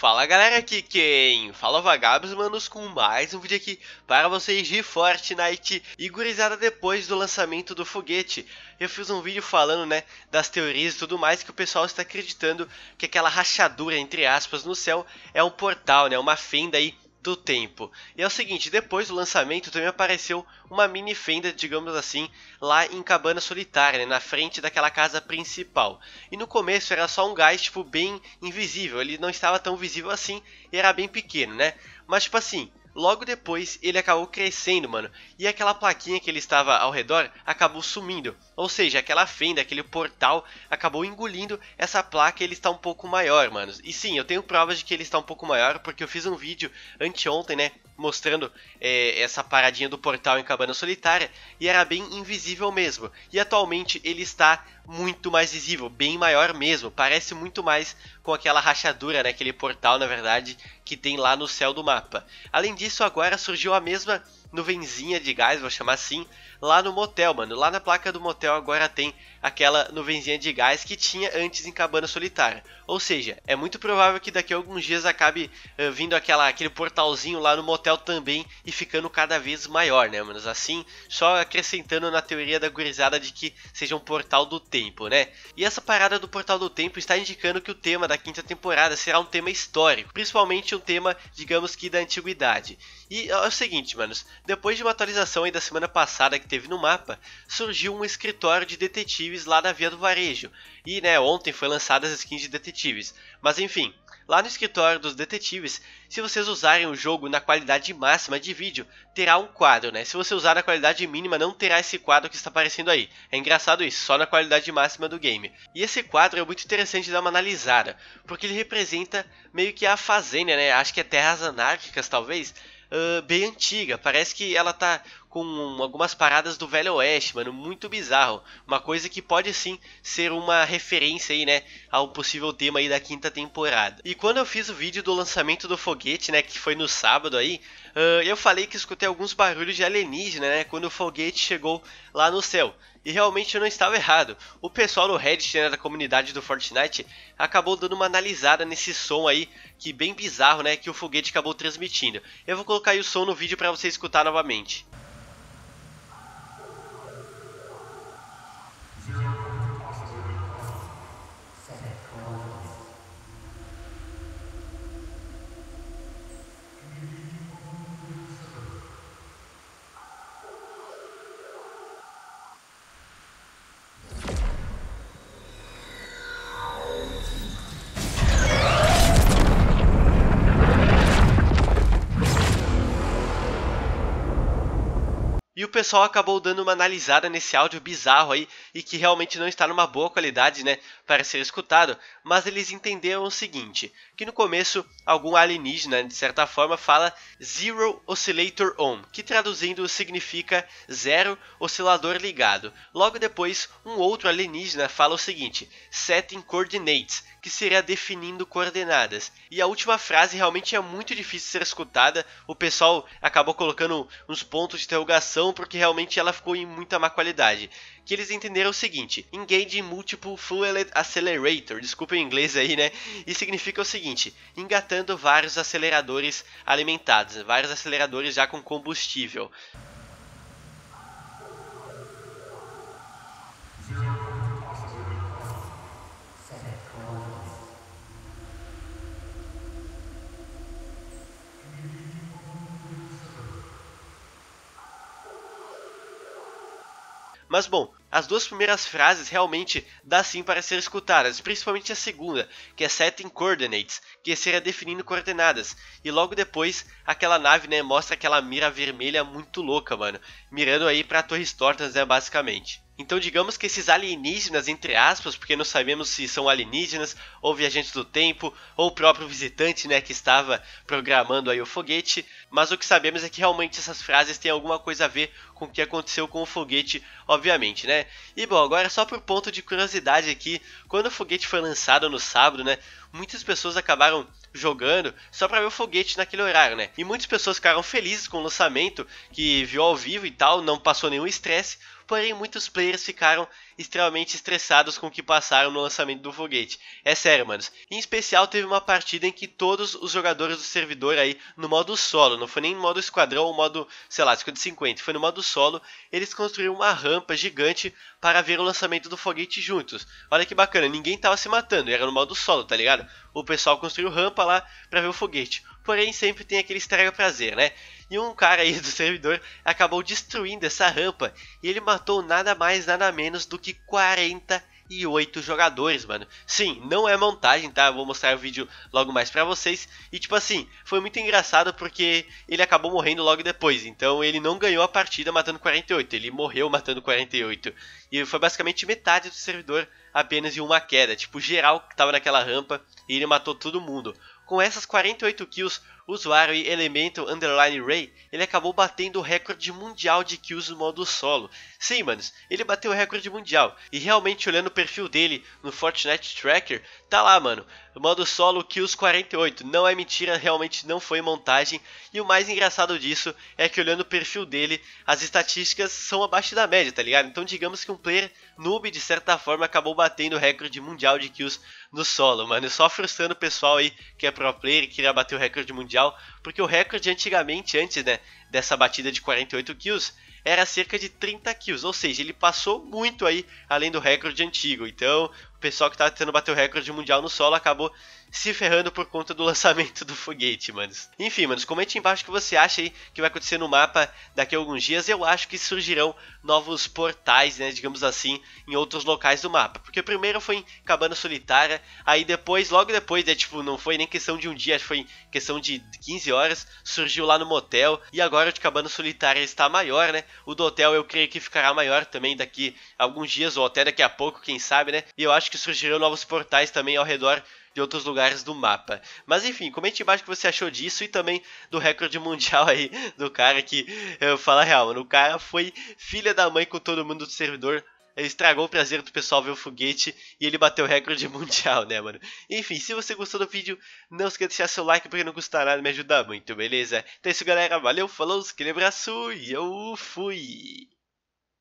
Fala galera, aqui quem? Fala Vagabos, manos, com mais um vídeo aqui para vocês de Fortnite E gurizada, depois do lançamento do foguete. Eu fiz um vídeo falando, né, das teorias e tudo mais Que o pessoal está acreditando que aquela rachadura, entre aspas, no céu É um portal, né, uma fenda aí do tempo. E é o seguinte, depois do lançamento também apareceu uma mini fenda, digamos assim, lá em Cabana Solitária, né, na frente daquela casa principal. E no começo era só um gás, tipo, bem invisível, ele não estava tão visível assim, e era bem pequeno, né? Mas tipo assim, Logo depois, ele acabou crescendo, mano, e aquela plaquinha que ele estava ao redor acabou sumindo. Ou seja, aquela fenda, aquele portal acabou engolindo essa placa e ele está um pouco maior, mano. E sim, eu tenho provas de que ele está um pouco maior, porque eu fiz um vídeo anteontem, né, mostrando é, essa paradinha do portal em Cabana Solitária e era bem invisível mesmo. E atualmente ele está muito mais visível, bem maior mesmo, parece muito mais com aquela rachadura, né, aquele portal na verdade que tem lá no céu do mapa. Além disso, agora surgiu a mesma nuvenzinha de gás, vou chamar assim, lá no motel, mano. Lá na placa do motel agora tem aquela nuvenzinha de gás que tinha antes em Cabana Solitária. Ou seja, é muito provável que daqui a alguns dias acabe uh, vindo aquela, aquele portalzinho lá no motel também e ficando cada vez maior, né, mano? Assim, só acrescentando na teoria da gurizada de que seja um portal do tempo, né? E essa parada do portal do tempo está indicando que o tema da quinta temporada será um tema histórico, principalmente um tema, digamos que da antiguidade. E é o seguinte, manos, depois de uma atualização da semana passada que teve no mapa, surgiu um escritório de detetives lá da Via do Varejo. E, né, ontem foi lançada as skins de detetives. Mas enfim, lá no escritório dos detetives, se vocês usarem o jogo na qualidade máxima de vídeo, terá um quadro, né? Se você usar na qualidade mínima, não terá esse quadro que está aparecendo aí. É engraçado isso, só na qualidade máxima do game. E esse quadro é muito interessante dar uma analisada, porque ele representa meio que a fazenda, né? Acho que é terras anárquicas, talvez, bem antiga. Parece que ela tá com algumas paradas do Velho Oeste, mano, muito bizarro. Uma coisa que pode sim ser uma referência aí, né, ao possível tema aí da quinta temporada. E quando eu fiz o vídeo do lançamento do foguete, né, que foi no sábado aí, uh, eu falei que escutei alguns barulhos de alienígena, né, quando o foguete chegou lá no céu. E realmente eu não estava errado. O pessoal no Reddit né, da comunidade do Fortnite acabou dando uma analisada nesse som aí, que bem bizarro, né, que o foguete acabou transmitindo. Eu vou colocar o som no vídeo para você escutar novamente. Pessoal acabou dando uma analisada nesse áudio bizarro aí e que realmente não está numa boa qualidade, né, para ser escutado, mas eles entenderam o seguinte, que no começo algum alienígena, de certa forma, fala Zero Oscillator On, que traduzindo significa zero oscilador ligado. Logo depois, um outro alienígena fala o seguinte, Setting Coordinates, que seria definindo coordenadas. E a última frase realmente é muito difícil de ser escutada, o pessoal acabou colocando uns pontos de interrogação porque realmente ela ficou em muita má qualidade. Que eles entenderam o seguinte: Engage Multiple Fuel Accelerator, desculpa o inglês aí, né? E significa o seguinte: engatando vários aceleradores alimentados, vários aceleradores já com combustível. Mas bom, as duas primeiras frases realmente dá sim para ser escutadas, principalmente a segunda, que é setting coordinates, que seria definindo coordenadas. E logo depois, aquela nave, né, mostra aquela mira vermelha muito louca, mano, mirando aí para Torres Tortas, né, basicamente. Então digamos que esses alienígenas, entre aspas, porque não sabemos se são alienígenas ou viajantes do tempo ou o próprio visitante, né, que estava programando aí o foguete, mas o que sabemos é que realmente essas frases têm alguma coisa a ver com o que aconteceu com o foguete, obviamente, né? E bom, agora só por ponto de curiosidade aqui, quando o foguete foi lançado no sábado, né, muitas pessoas acabaram jogando só para ver o foguete naquele horário, né? E muitas pessoas ficaram felizes com o lançamento, que viu ao vivo e tal, não passou nenhum estresse, porém muitos players ficaram extremamente estressados com o que passaram no lançamento do foguete. É sério, manos. Em especial teve uma partida em que todos os jogadores do servidor aí no modo solo, não foi nem no modo esquadrão ou modo, sei lá, 50-50, foi no modo solo, eles construíram uma rampa gigante para ver o lançamento do foguete juntos. Olha que bacana, ninguém tava se matando, era no modo solo, tá ligado? O pessoal construiu rampa lá para ver o foguete. Porém, sempre tem aquele estraga prazer, né? E um cara aí do servidor acabou destruindo essa rampa e ele matou nada mais, nada menos do que 40 e 8 jogadores, mano. Sim, não é montagem, tá? vou mostrar o vídeo logo mais pra vocês. E tipo assim, foi muito engraçado porque ele acabou morrendo logo depois. Então ele não ganhou a partida matando 48, ele morreu matando 48. E foi basicamente metade do servidor apenas em uma queda. Tipo, geral que tava naquela rampa e ele matou todo mundo. Com essas 48 kills, usuário Elemental Underline Ray, ele acabou batendo o recorde mundial de kills no modo solo. Sim, manos, ele bateu o recorde mundial. E realmente olhando o perfil dele no Fortnite Tracker, tá lá, mano. Modo solo kills 48. Não é mentira, realmente não foi montagem. E o mais engraçado disso é que olhando o perfil dele, as estatísticas são abaixo da média, tá ligado? Então digamos que um player noob de certa forma acabou batendo o recorde mundial de kills no solo, mano. Só frustrando o pessoal aí que é pro player e queria bater o recorde mundial, porque o recorde antigamente, antes né, dessa batida de 48 kills, era cerca de 30 kills, ou seja, ele passou muito aí além do recorde antigo. Então, pessoal que tá tentando bater o recorde mundial no solo acabou se ferrando por conta do lançamento do foguete, manos. Enfim, manos, comente embaixo o que você acha aí que vai acontecer no mapa daqui a alguns dias. Eu acho que surgirão novos portais, né, digamos assim, em outros locais do mapa. Porque primeiro foi em Cabana Solitária, aí depois, logo depois, né, tipo, não foi nem questão de um dia, foi questão de 15 horas, surgiu lá no motel. E agora o de Cabana Solitária está maior, né? O do hotel eu creio que ficará maior também daqui a alguns dias, ou até daqui a pouco, quem sabe, né? E eu acho que surgirão novos portais também ao redor de outros lugares do mapa. Mas enfim, comente embaixo o que você achou disso e também do recorde mundial aí do cara que, eu falo a real, mano, o cara foi filha da mãe com todo mundo do servidor. Estragou o prazer do pessoal ver o foguete e ele bateu o recorde mundial, né, mano? Enfim, se você gostou do vídeo, não esqueça de deixar seu like porque não custa nada, me ajuda muito, beleza? Então é isso, galera. Valeu, falou, aquele abraço e eu fui!